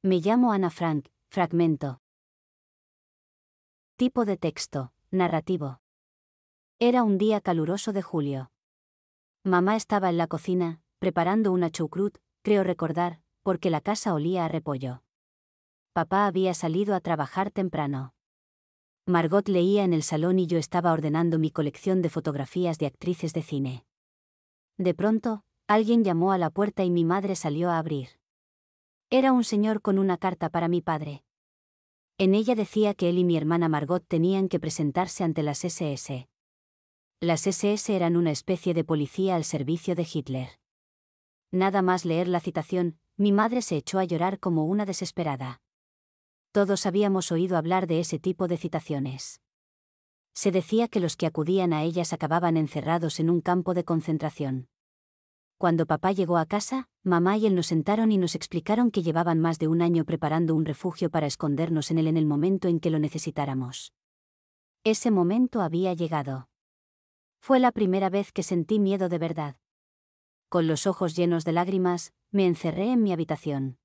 Me llamo Ana Frank, fragmento. Tipo de texto, narrativo. Era un día caluroso de julio. Mamá estaba en la cocina, preparando una chucrut, creo recordar, porque la casa olía a repollo. Papá había salido a trabajar temprano. Margot leía en el salón y yo estaba ordenando mi colección de fotografías de actrices de cine. De pronto, alguien llamó a la puerta y mi madre salió a abrir. Era un señor con una carta para mi padre. En ella decía que él y mi hermana Margot tenían que presentarse ante las SS. Las SS eran una especie de policía al servicio de Hitler. Nada más leer la citación, mi madre se echó a llorar como una desesperada. Todos habíamos oído hablar de ese tipo de citaciones. Se decía que los que acudían a ellas acababan encerrados en un campo de concentración. Cuando papá llegó a casa, mamá y él nos sentaron y nos explicaron que llevaban más de un año preparando un refugio para escondernos en él en el momento en que lo necesitáramos. Ese momento había llegado. Fue la primera vez que sentí miedo de verdad. Con los ojos llenos de lágrimas, me encerré en mi habitación.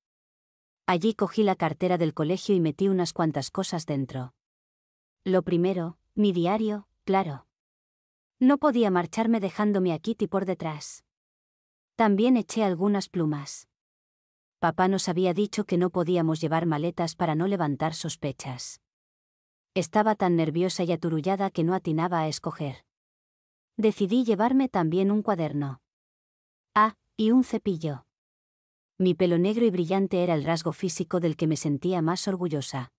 Allí cogí la cartera del colegio y metí unas cuantas cosas dentro. Lo primero, mi diario, claro. No podía marcharme dejándome a Kitty por detrás. También eché algunas plumas. Papá nos había dicho que no podíamos llevar maletas para no levantar sospechas. Estaba tan nerviosa y aturullada que no atinaba a escoger. Decidí llevarme también un cuaderno. Ah, y un cepillo. Mi pelo negro y brillante era el rasgo físico del que me sentía más orgullosa.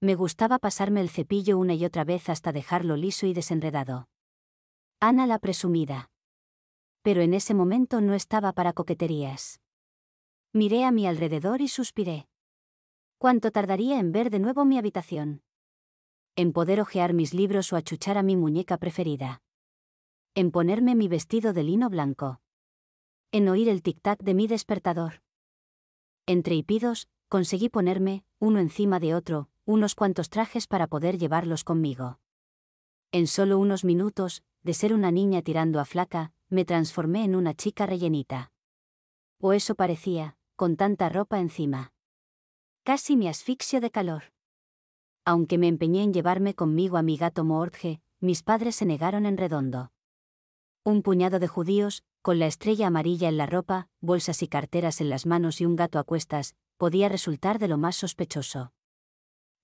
Me gustaba pasarme el cepillo una y otra vez hasta dejarlo liso y desenredado. Ana la presumida pero en ese momento no estaba para coqueterías. Miré a mi alrededor y suspiré. ¿Cuánto tardaría en ver de nuevo mi habitación? En poder hojear mis libros o achuchar a mi muñeca preferida. En ponerme mi vestido de lino blanco. En oír el tic-tac de mi despertador. Entre hipidos, conseguí ponerme, uno encima de otro, unos cuantos trajes para poder llevarlos conmigo. En solo unos minutos, de ser una niña tirando a flaca, me transformé en una chica rellenita. O eso parecía, con tanta ropa encima. Casi me asfixio de calor. Aunque me empeñé en llevarme conmigo a mi gato Moortje, mis padres se negaron en redondo. Un puñado de judíos, con la estrella amarilla en la ropa, bolsas y carteras en las manos y un gato a cuestas, podía resultar de lo más sospechoso.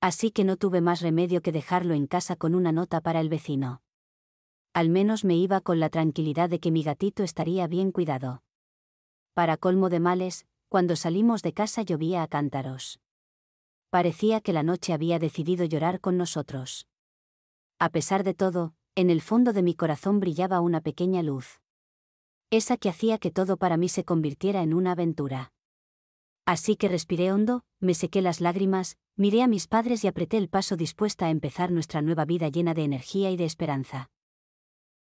Así que no tuve más remedio que dejarlo en casa con una nota para el vecino al menos me iba con la tranquilidad de que mi gatito estaría bien cuidado. Para colmo de males, cuando salimos de casa llovía a cántaros. Parecía que la noche había decidido llorar con nosotros. A pesar de todo, en el fondo de mi corazón brillaba una pequeña luz. Esa que hacía que todo para mí se convirtiera en una aventura. Así que respiré hondo, me sequé las lágrimas, miré a mis padres y apreté el paso dispuesta a empezar nuestra nueva vida llena de energía y de esperanza.